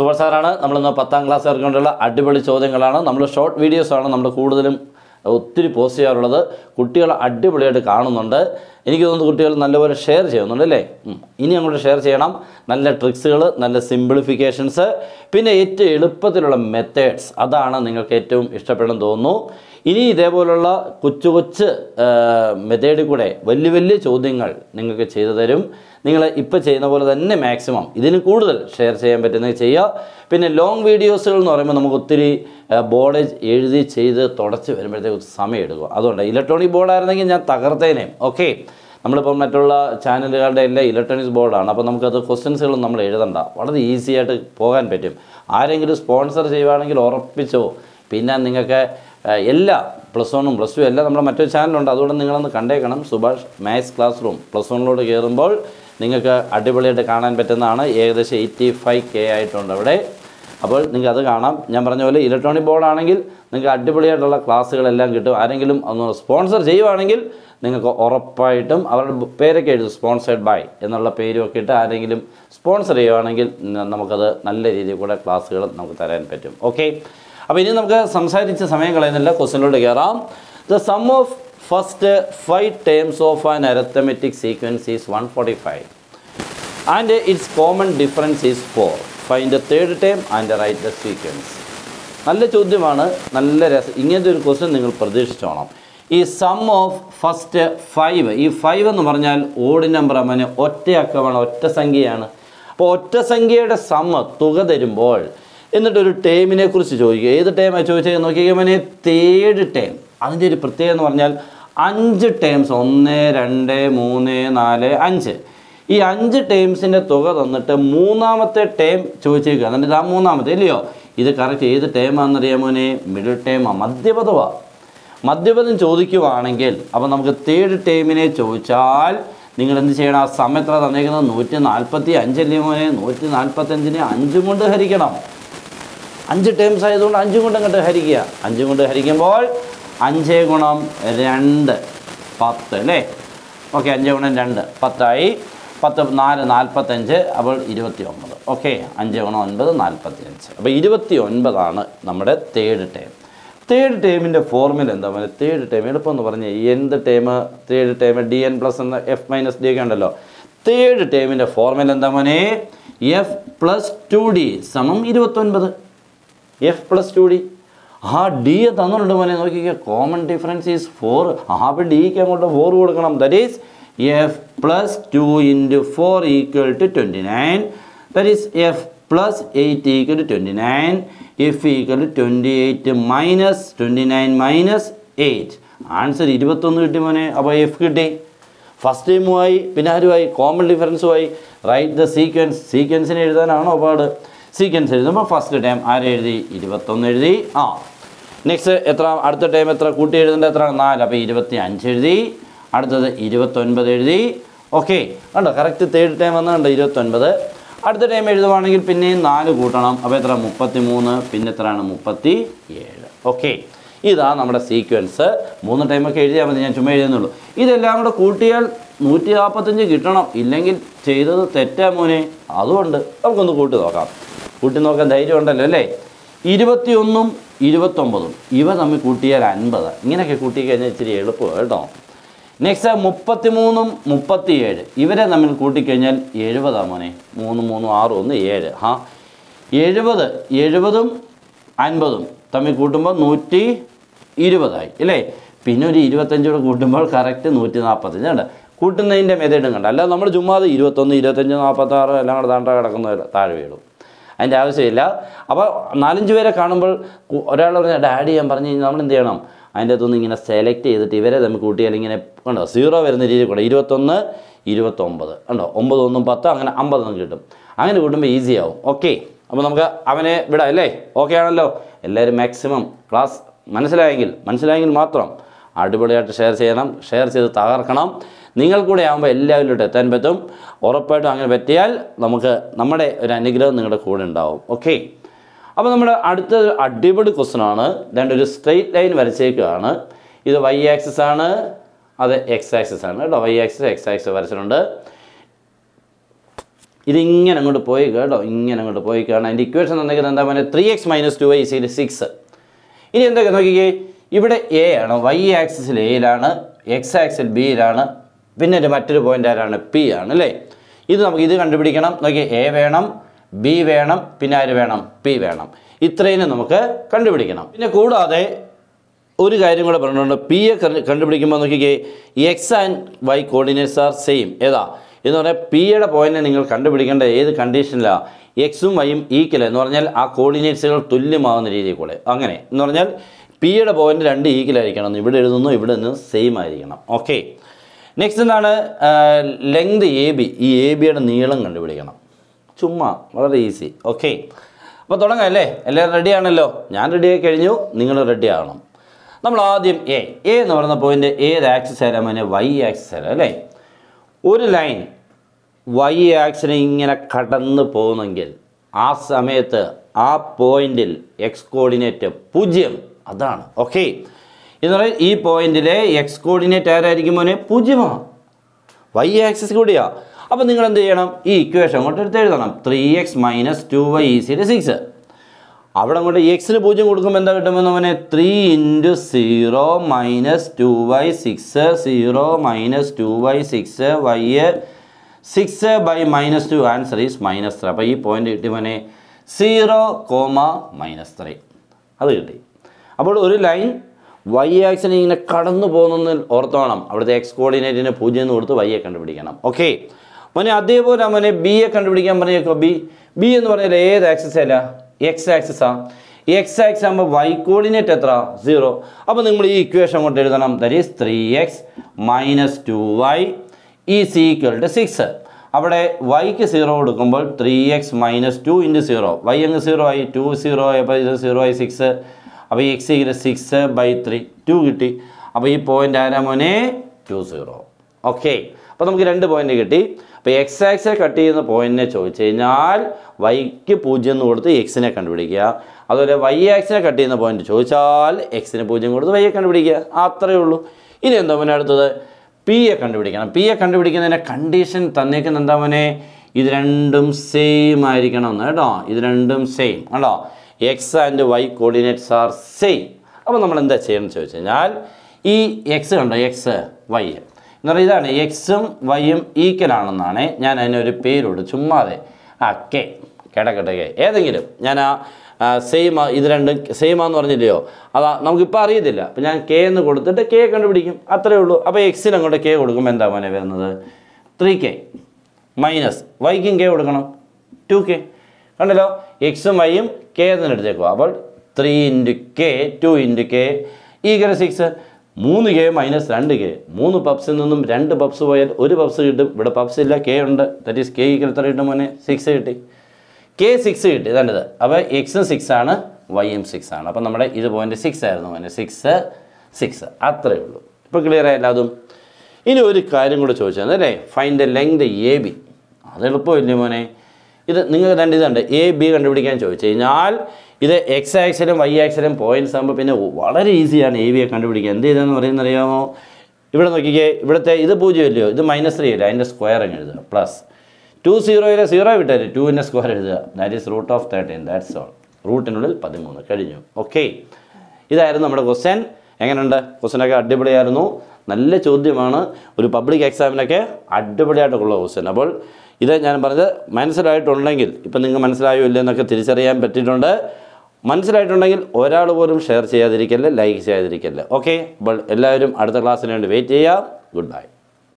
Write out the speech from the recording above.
സുഭാഷ് സാറാണ് നമ്മളിന്ന് പത്താം ക്ലാസ്സുകാർക്ക് വേണ്ടിയുള്ള അടിപൊളി ചോദ്യങ്ങളാണ്. നമ്മൾ ഷോർട്ട് വീഡിയോസാണ് നമ്മൾ കൂടുതലും ഒത്തിരി പോസ്റ്റ് ചെയ്യാറുള്ളത്. കുട്ടികൾ അടിപൊളിയായിട്ട് കാണുന്നുണ്ട്. എനിക്ക് തോന്നുന്നു കുട്ടികൾ നല്ലപോലെ ഷെയർ ചെയ്യുന്നുണ്ട് അല്ലേ? ഇനി അങ്ങോട്ട് ഷെയർ ചെയ്യണം. നല്ല ട്രിക്സുകൾ നല്ല സിംപ്ലിഫിക്കേഷൻസ് പിന്നെ ഏറ്റവും എളുപ്പത്തിലുള്ള മെത്തേഡ്സ് അതാണ് നിങ്ങൾക്ക് ഏറ്റവും ഇഷ്ടപ്പെടും തോന്നുന്നു. ഇനി ഇതേപോലുള്ള കൊച്ചു കൊച്ച് മെത്തേഡിൽ കൂടെ വലിയ വലിയ ചോദ്യങ്ങൾ നിങ്ങൾക്ക് ചെയ്തു തരും. നിങ്ങൾ ഇപ്പോൾ ചെയ്യുന്ന പോലെ തന്നെ മാക്സിമം ഇതിന് കൂടുതൽ ഷെയർ ചെയ്യാൻ പറ്റുന്നത് ചെയ്യുക. പിന്നെ ലോങ് വീഡിയോസുകൾ എന്ന് പറയുമ്പോൾ നമുക്ക് ഒത്തിരി ബോർഡേജ് എഴുതി ചെയ്ത് തുടച്ച് വരുമ്പോഴത്തേക്ക് സമയം എടുക്കും അതുകൊണ്ട് ഇലക്ട്രോണിക് ബോർഡായിരുന്നെങ്കിൽ ഞാൻ തകർത്തേനെ. ഓക്കെ നമ്മളിപ്പോൾ മറ്റുള്ള ചാനലുകളുടെ എല്ലാം ഇലക്ട്രോണിക്സ് ബോർഡാണ് അപ്പോൾ നമുക്കത് ക്വസ്റ്റ്യൻസുകളും നമ്മൾ എഴുതണ്ട. വളരെ ഈസി ആയിട്ട് പോകാൻ പറ്റും. ആരെങ്കിലും സ്പോൺസർ ചെയ്യുവാണെങ്കിൽ ഉറപ്പിച്ചോ? പിന്നെ നിങ്ങൾക്ക് എല്ലാ പ്ലസ് വണ്ണും പ്ലസ് ടു എല്ലാം നമ്മുടെ മറ്റൊരു ചാനലുണ്ട് അതുകൊണ്ട് നിങ്ങളൊന്ന് കണ്ടേക്കണം. Subhash maths class room plus വണ്ണിലോട്ട് കയറുമ്പോൾ നിങ്ങൾക്ക് അടിപൊളിയായിട്ട് കാണാൻ പറ്റുന്നതാണ്. ഏകദേശം എയ്റ്റി ഫൈവ് കെ ആയിട്ടുണ്ട് അവിടെ. അപ്പോൾ നിങ്ങൾക്ക് അത് കാണാം. ഞാൻ പറഞ്ഞ പോലെ ഇലക്ട്രോണിക് ബോർഡ് ആണെങ്കിൽ നിങ്ങൾക്ക് അടിപൊളിയായിട്ടുള്ള ക്ലാസ്സുകളെല്ലാം കിട്ടും. ആരെങ്കിലും ഒന്ന് സ്പോൺസർ ചെയ്യുവാണെങ്കിൽ നിങ്ങൾക്ക് ഉറപ്പായിട്ടും അവരുടെ പേരൊക്കെ എഴുതും. സ്പോൺസേഡ് ബൈ എന്നുള്ള പേരുമൊക്കെ ഇട്ട് ആരെങ്കിലും സ്പോൺസർ ചെയ്യുവാണെങ്കിൽ നമുക്കത് നല്ല രീതിയിൽ കൂടെ ക്ലാസ്സുകൾ നമുക്ക് തരാൻ പറ്റും. ഓക്കെ അപ്പോൾ ഇനി നമുക്ക് സംസാരിച്ച സമയം കളയുന്നില്ല. ക്വസ്റ്റിനോട് കയറാം the sum of first five terms of an arithmetic sequence is one forty five and its common difference is four the third term and write the sequence നല്ല ചോദ്യമാണ്. നല്ല രസം ഇങ്ങനത്തെ ഒരു ക്വസ്റ്റ്യൻ നിങ്ങൾ പ്രതീക്ഷിച്ചോണം. ഈ സം ഓഫ് ഫസ്റ്റ് ഫൈവ് ഈ ഫൈവ് എന്ന് പറഞ്ഞാൽ ഓഡ് നമ്പർ ഒറ്റ അക്കമാണ് ഒറ്റ സംഖ്യയാണ്. അപ്പോൾ ഒറ്റ സംഖ്യയുടെ സമ്മ തുക തരുമ്പോൾ എന്നിട്ടൊരു ടേമിനെ കുറിച്ച് ചോദിക്കുക. ഏത് ടേമാണ് ചോദിച്ചാൽ നോക്കിയാൽ അവനെ തേർഡ് ടേം. അതിന്റെ ഒരു പ്രത്യേകത എന്ന് പറഞ്ഞാൽ അഞ്ച് ടേംസ് ഒന്ന് രണ്ട് മൂന്ന് നാല് അഞ്ച്. ഈ അഞ്ച് ടേംസിന്റെ തുക തന്നിട്ട് മൂന്നാമത്തെ ടേം ചോദിച്ചേക്കുക. എന്നിട്ട് ആ മൂന്നാമത്തെ ഇല്ലയോ? ഇത് കറക്റ്റ് ഏത് ടേമാണെന്നറിയാമോനെ മിഡിൽ ടേമാണ് മധ്യപദമാണ് മദ്യപദം ചോദിക്കുവാണെങ്കിൽ അപ്പോൾ നമുക്ക് തേർഡ് ടേമിനെ ചോദിച്ചാൽ നിങ്ങൾ എന്ത് ചെയ്യണം? ആ സമയത്ര തന്നേക്കുന്നത് നൂറ്റി നാൽപ്പത്തി അഞ്ചല്ലേ മോനെ? നൂറ്റി നാൽപ്പത്തഞ്ചിനെ അഞ്ചും കൊണ്ട് ഹരിക്കണം. അഞ്ച് ടേംസ് ആയതുകൊണ്ട് അഞ്ചും കൊണ്ട് അങ്ങോട്ട് ഹരിക്കുക. അഞ്ചും കൊണ്ട് ഹരിക്കുമ്പോൾ അഞ്ച് ഗുണം രണ്ട് പത്ത് അല്ലേ? ഓക്കെ അഞ്ച് ഗുണം രണ്ട് പത്തായി. പത്ത് നാല് നാൽപ്പത്തഞ്ച് അപ്പോൾ ഇരുപത്തി ഒമ്പത് ഓക്കെ അഞ്ച് ഗുണം ഒൻപത് നാൽപ്പത്തി അഞ്ച് അപ്പോൾ ഇരുപത്തി ഒൻപതാണ് നമ്മുടെ തേർഡ് ടേം തേർഡ് ടേമിന്റെ ഫോർമുല എന്താ? പറയുക തേർഡ് ടേം എളുപ്പം എന്ന് പറഞ്ഞാൽ എന്ത് term third term D N plus എന്ന എഫ് മൈനസ് ഡി ഒക്കെ ഉണ്ടല്ലോ. തേർഡ് ടേമിന്റെ ഫോർമുല എന്താ മോനെ? എഫ് പ്ലസ് ടു ഡി സമം ഇരുപത്തൊൻപത്. എഫ് പ്ലസ് ടു ഡി ആ ഡി തന്നിട്ടുണ്ട് മോനെ നോക്കിക്കുക കോമൺ ഡിഫറൻസ് ഈസ് ഫോർ ആ അപ്പോൾ ഡിക്ക് അങ്ങോട്ട് ഫോർ കൊടുക്കണം. That is F plus two into four equal to twenty nine that is F plus eight equal to twenty nine F equal to twenty eight minus twenty nine minus eight answer ഇരുപത്തൊന്ന് കിട്ടി മോനെ. അപ്പോൾ F കിട്ടി. First ടൈമുമായി പിന്നെ ആരുമായി? Common ഡിഫറൻസുമായി right the sequence സീക്വൻസിന് എഴുതാനാണോ പാട്? സീക്വൻസ് എഴുതുമ്പോൾ ഫസ്റ്റ് ടൈം ആരെഴുതി ഇരുപത്തൊന്ന് എഴുതി. ആ. നെക്സ്റ്റ് എത്ര? അടുത്ത ടൈം എത്ര? കൂട്ടി എഴുതേണ്ടത് എത്ര? നാല്. അപ്പോൾ ഇരുപത്തി അഞ്ച് എഴുതി. അടുത്തത് ഇരുപത്തൊൻപത് എഴുതി. ഓക്കെ കണ്ടോ? കറക്റ്റ് തേർഡ് ടൈം വന്നുണ്ട് ഇരുപത്തൊൻപത്. അടുത്ത ടൈം എഴുതുവാണെങ്കിൽ പിന്നെയും നാല് കൂട്ടണം. അപ്പോൾ എത്ര? മുപ്പത്തി മൂന്ന് പിന്നെ എത്രയാണ്? മുപ്പത്തി ഏഴ് ഓക്കെ ഇതാണ് നമ്മുടെ സീക്വൻസ് മൂന്ന് ടൈമൊക്കെ എഴുതിയാൽ മതി. ഞാൻ ചുമ്മാ എഴുതുന്നുള്ളൂ. ഇതെല്ലാം കൂടെ കൂട്ടിയാൽ നൂറ്റി നാൽപ്പത്തഞ്ച് കിട്ടണം. ഇല്ലെങ്കിൽ ചെയ്തത് തെറ്റാ മോനെ. അതുകൊണ്ട് നമുക്കൊന്ന് കൂട്ടി നോക്കാം. കൂട്ടി നോക്കാൻ ധൈര്യം ഉണ്ടല്ലോ അല്ലേ? ഇരുപത്തിയൊന്നും ഇരുപത്തൊമ്പതും. ഇവ തമ്മിൽ കൂട്ടിയാൽ അൻപത്. ഇങ്ങനെയൊക്കെ കൂട്ടി കഴിഞ്ഞാൽ ഇച്ചിരി എളുപ്പമാണ് കേട്ടോ. നെക്സ്റ്റ് മുപ്പത്തിമൂന്നും മുപ്പത്തിയേഴ്. ഇവരെ തമ്മിൽ കൂട്ടിക്കഴിഞ്ഞാൽ എഴുപതാ മോനെ. മൂന്ന് മൂന്നും ആറും ഒന്ന് ഏഴ്. ഹാ. എഴുപത് എഴുപതും അൻപതും തമ്മിൽ കൂട്ടുമ്പോൾ നൂറ്റി ഇരുപതായി അല്ലേ? പിന്നെ ഒരു ഇരുപത്തഞ്ചോട് കൂട്ടുമ്പോൾ കറക്റ്റ് നൂറ്റി നാൽപ്പത്തഞ്ച് ഉണ്ട് കൂട്ടുന്നതിന്റെ മെതേഡും കണ്ട? അല്ലാതെ നമ്മൾ ചുമ്മാതെ ഇരുപത്തൊന്ന് ഇരുപത്തഞ്ച് നാൽപ്പത്താറ് എല്ലാം കൂടെ താണ്ട കിടക്കുന്നതല്ല താഴെ വീഴും. അതിന്റെ ആവശ്യമില്ല. അപ്പോൾ നാലഞ്ച് പേരെ കാണുമ്പോൾ ഒരാൾ പറഞ്ഞാൽ ഡാഡി ചെയ്യാൻ പറഞ്ഞു കഴിഞ്ഞാൽ നമ്മൾ എന്ത് ചെയ്യണം? അതിന്റെ അകത്തുനിന്ന് ഇങ്ങനെ സെലക്ട് ചെയ്തിട്ട് ഇവരെ നമുക്ക് കൂട്ടിയാൽ ഇങ്ങനെ കണ്ടോ സീറോ വരുന്ന രീതിയിൽ കൂടെ ഇരുപത്തൊന്ന് ഇരുപത്തൊമ്പത് കണ്ടോ ഒമ്പത് ഒന്നും പത്ത് അങ്ങനെ അമ്പതൊന്നും കിട്ടും. അങ്ങനെ കൂട്ടുമ്പോൾ ഈസി ആവും. ഓക്കെ അപ്പോൾ നമുക്ക് അവനെ വിടാം അല്ലേ? ഓക്കെ ആണല്ലോ. എല്ലാവരും മാക്സിമം ക്ലാസ് മനസ്സിലായെങ്കിൽ മനസ്സിലായെങ്കിൽ മാത്രം അടിപൊളിയായിട്ട് ഷെയർ ചെയ്യണം. ഷെയർ ചെയ്ത് തകർക്കണം. നിങ്ങൾ കൂടെ ആകുമ്പോൾ എല്ലാവരിലോട്ട് എത്താൻ പറ്റും. ഉറപ്പായിട്ടും അങ്ങനെ പറ്റിയാൽ നമുക്ക് നമ്മുടെ ഒരു അനുഗ്രഹം നിങ്ങളുടെ കൂടെ ഉണ്ടാവും. ഓക്കെ? അപ്പോൾ നമ്മുടെ അടുത്ത അടിപൊളി ക്വസ്റ്റൻ ആണ്. രണ്ട് ഒരു സ്ട്രെയിറ്റ് ലൈൻ വരച്ചേക്കുകയാണ് ഇത് വൈ ആക്സിസ് ആണ്. അത് എക്സ് ആക്സിസ് ആണ് കേട്ടോ. വൈ ആക്സിസ് എക്സ് ആക്സിസ് വരച്ചിട്ടുണ്ട്. ഇതിങ്ങനെ അങ്ങോട്ട് പോയി കേട്ടോ. ഇങ്ങനെ അങ്ങോട്ട് പോയി കാരണം അതിന്റെ ഇക്വേഷൻ തന്നിരിക്കുന്നത് എന്താ പറയുക three X minus two Y seal six ഇനി എന്തൊക്കെ? നോക്കിക്കേ. ഇവിടെ എ ആണ്. വൈ ആക്സിസിൽ എയിലാണ് എക്സ് ആക്സിൽ ബിയിലാണ് പിന്നെ ഒരു മറ്റൊരു പോയിന്റ് ആരാണ്? പി ആണ് അല്ലേ? ഇത് നമുക്ക് ഇത് കണ്ടുപിടിക്കണം. നോക്കി എ വേണം ബി വേണം പിന്നെ ആര് വേണം? പി വേണം. ഇത്രയും നമുക്ക് കണ്ടുപിടിക്കണം. പിന്നെ കൂടാതെ ഒരു കാര്യം കൂടെ പറഞ്ഞിട്ടുണ്ട്. പി എ കണ്ടുപിടിക്കുമ്പോൾ നോക്കിക്കേ X and Y coordinates are same ഏതാ? എന്ന് പറഞ്ഞാൽ പിയുടെ പോയിന്റ് നിങ്ങൾ കണ്ടുപിടിക്കേണ്ട ഏത് കണ്ടീഷനിലാണ് എക്സും വൈയും ഈക്വൽ എന്ന് പറഞ്ഞാൽ ആ കോർഡിനേറ്റ്സുകൾ തുല്യമാവുന്ന രീതിയിൽ കൂടെ. അങ്ങനെ. എന്ന് പറഞ്ഞാൽ പിയുടെ പോയിന്റ് രണ്ട് ഈക്വൽ ആയിരിക്കണം. ഇവിടെ എഴുതുന്നു ഇവിടെ നിന്ന് സെയിം ആയിരിക്കണം. ഓക്കെ നെക്സ്റ്റ് എന്താണ് ലെങ്ത് എ ബി ഈ എ ബിയുടെ നീളം കണ്ടുപിടിക്കണം. ചുമ്മാ വളരെ ഈസി ഓക്കെ അപ്പോൾ തുടങ്ങാം അല്ലേ? എല്ലാവരും റെഡിയാണല്ലോ ഞാൻ റെഡിയായി കഴിഞ്ഞു. നിങ്ങൾ റെഡി ആകണം നമ്മൾ ആദ്യം എ എ എന്ന് പറയുന്ന പോയിന്റ് ഏത് ആക്സിസ് ആയാലും അതിനെ വൈ ആക്സിസ് ആയാലും അല്ലേ? ഒരു ലൈൻ വൈ ആക്സിനെ ഇങ്ങനെ കടന്നു പോകുന്നെങ്കിൽ ആ സമയത്ത് ആ പോയിന്റിൽ എക്സ് കോർഡിനേറ്റ് പൂജ്യം. അതാണ്. ഓക്കെ എന്ന് പറയുന്നത് ഈ പോയിന്റിലെ എക്സ് കോർഡിനേറ്റ് ആരായിരിക്കും മോനെ? പൂജ്യമാണ്. വൈ ആക്സിസ് കൂടിയാ. അപ്പോൾ നിങ്ങൾ എന്ത് ചെയ്യണം? ഈ ഇക്വേഷൻ അങ്ങോട്ട് എടുത്ത് എഴുതണം. Three X minus two Y ഈസിയുടെ six അവിടെ അങ്ങോട്ട് എക്സിന് പൂജ്യം കൊടുക്കുമ്പോൾ എന്താ കിട്ടുമെന്ന് അവനെ three into zero minus two Y six zero minus two Y six Y six by minus two answer is minus three അപ്പോൾ ഈ പോയിന്റ് കിട്ടി മോനെ. സീറോ കോമ മൈനസ് ത്രീ അത് കിട്ടി. അപ്പോൾ ഒരു ലൈൻ വൈ ആക്സിനെ ഇങ്ങനെ കടന്നു പോകുന്നതിൽ ഓർത്തോണം. അവിടുത്തെ എക്സ് കോർഡിനേറ്റിന് പൂജ്യം എന്ന് കൊടുത്ത് വൈയെ കണ്ടുപിടിക്കണം. ഓക്കെ മോനെ അതേപോലെ മോനെ ബി എ കണ്ടുപിടിക്കാൻ പറഞ്ഞേക്കോ ബി ബി എന്ന് പറഞ്ഞാൽ ഏത് ആക്സസ് അല്ല? എക്സ് ആക്സസാ എക്സ് ആക്സ് ആകുമ്പോൾ വൈ കോർഡിനേറ്റ് എത്ര? സീറോ അപ്പോൾ നിങ്ങൾ ഈ ഇക്വേഷൻ കൊണ്ട് എഴുതണം. That is three x minus two y is equal to six അവിടെ വൈക്ക് സീറോ കൊടുക്കുമ്പോൾ three x minus two into zero y അങ്ങ് സീറോ ആയി. ടു സീറോ ആയപ്പോൾ ഇത് സീറോ ആയി സിക്സ് അപ്പോൾ ഈ x equal six by three two കിട്ടി. അപ്പോൾ ഈ പോയിന്റ് ആരാ മോനെ? ടു സീറോ ഓക്കെ അപ്പോൾ നമുക്ക് രണ്ട് പോയിന്റ് കിട്ടി. അപ്പോൾ എക്സ് ആക്സിനെ കട്ട് ചെയ്യുന്ന പോയിന്റിനെ ചോദിച്ചു കഴിഞ്ഞാൽ വൈക്ക് പൂജ്യം എന്ന് കൊടുത്ത് എക്സിനെ കണ്ടുപിടിക്കുക. അതുപോലെ വൈ ആക്സിനെ കട്ട് ചെയ്യുന്ന പോയിന്റ് ചോദിച്ചാൽ എക്സിന് പൂജ്യം കൊടുത്ത് വൈയെ കണ്ടുപിടിക്കുക. അത്രയേ ഉള്ളൂ. ഇനി എന്താ മോനെ അടുത്തത്? പി എ കണ്ടുപിടിക്കണം. പി എ കണ്ടുപിടിക്കുന്നതിന്റെ കണ്ടീഷൻ തന്നേക്കുന്ന എന്താ മോനെ? ഇത് രണ്ടും സെയിം ആയിരിക്കണം എന്ന് കേട്ടോ. ഇത് രണ്ടും സെയിം കേട്ടോ x and y coordinates are same അപ്പോൾ നമ്മൾ എന്താ ചെയ്യണമെന്ന് ചോദിച്ചു കഴിഞ്ഞാൽ ഈ എക്സ് കണ്ടോ? എക്സ് വൈ എന്ന് പറയുന്നത് ഇതാണ് എക്സും വൈയും ഈക്വൽ ആണെന്നാണ് ഞാൻ അതിനൊരു പേരോട് ചുമ്മാതെ ആ കെ കേടക്കട്ടെ കെ. ഏതെങ്കിലും ഞാൻ ആ സെയിം ഇത് രണ്ടും സെയിം ആണെന്ന് പറഞ്ഞില്ലയോ? അതാ നമുക്കിപ്പോൾ അറിയത്തില്ല. അപ്പം ഞാൻ കെ എന്ന് കൊടുത്തിട്ട് കെ കണ്ടുപിടിക്കും. അത്രയേ ഉള്ളൂ. അപ്പോൾ എക്സിന് അങ്ങോട്ട് കെ കൊടുക്കുമ്പോൾ എന്താ മോനെ വരുന്നത്? ത്രീ കെ മൈനസ് വൈക്കും കെ കൊടുക്കണം. ടു കെ കണ്ടല്ലോ? എക്സും വൈയും കെ എന്ന് എടുത്തേക്കുക അപ്പോൾ three into K two into K equal six മൂന്ന് കെ മൈനസ് രണ്ട് കെ മൂന്ന് പബ്സിൽ നിന്നും രണ്ട് പബ്സ് പോയാൽ ഒരു പബ്സ് കിട്ടും. ഇവിടെ പബ്സ് ഇല്ല കെ ഉണ്ട്. ദറ്റ് ഈസ് കെ ഈക്വൽ എത്ര കിട്ടും മോനെ. സിക്സ് കിട്ടി. കെ സിക്സ് കിട്ടി. ഇതാണിത് അപ്പോൾ എക്സും സിക്സ് ആണ് വൈയും സിക്സ് ആണ്. അപ്പോൾ നമ്മുടെ ഇത് പോയിന്റ് സിക്സ് ആയിരുന്നു മോനെ. സിക്സ് സിക്സ് അത്രയേ ഉള്ളൂ. ഇപ്പോൾ ക്ലിയർ ആയില്ല അതും. ഇനി ഒരു കാര്യം കൂടെ ചോദിച്ചത് അല്ലേ? Find the length A B അത് എളുപ്പമില്ലേ മോനെ? ഇത് നിങ്ങൾക്ക് രണ്ട് ഇതുണ്ട്. എ ബി കണ്ടുപിടിക്കാൻ ചോദിച്ചു കഴിഞ്ഞാൽ ഇത് എക്സ് ആക്സിലും വൈ ആക്സിലും പോയിന്റ്സ് ആകുമ്പോൾ പിന്നെ വളരെ ഈസിയാണ് എ ബിയെ കണ്ടുപിടിക്കുക എന്ത് ചെയ്തെന്ന് പറയുന്നത് അറിയാമോ ഇവിടെ നോക്കിക്കേ ഇവിടുത്തെ ഇത് പൂജ്യം ഇല്ലയോ ഇത് മൈനസ് ത്രീ അല്ലേ? അതിന്റെ സ്ക്വയർ അങ്ങ് എഴുതുക. പ്ലസ് ടു സീറോയിലെ സീറോ വിട്ടാൽ ടുവിന്റെ സ്ക്വയർ എഴുതുക. That is root of thirteen that's all റൂട്ടിനുള്ളിൽ പതിമൂന്ന്. കഴിഞ്ഞു. ഓക്കെ ഇതായിരുന്നു നമ്മുടെ ക്വസ്റ്റ്യൻ എങ്ങനെയുണ്ട്? ക്വസ്റ്റ്യനൊക്കെ അടിപൊളിയായിരുന്നു. നല്ല ചോദ്യമാണ്. ഒരു പബ്ലിക് എക്സാമിനൊക്കെ അടിപൊളിയായിട്ടുള്ള ക്വസ്റ്റ്യൻ അപ്പോൾ ഇത് ഞാൻ പറഞ്ഞത് മനസ്സിലായിട്ടുണ്ടെങ്കിൽ ഇപ്പം നിങ്ങൾ മനസ്സിലായോ ഇല്ലെന്നൊക്കെ തിരിച്ചറിയാൻ പറ്റിയിട്ടുണ്ട്. മനസ്സിലായിട്ടുണ്ടെങ്കിൽ ഒരാൾ പോലും ഷെയർ ചെയ്യാതിരിക്കല്ലേ ലൈക്ക് ചെയ്യാതിരിക്കല്ലേ. ഓക്കെ അപ്പോൾ എല്ലാവരും അടുത്ത ക്ലാസ്സിന് വേണ്ടി വെയിറ്റ് ചെയ്യുക. Good bye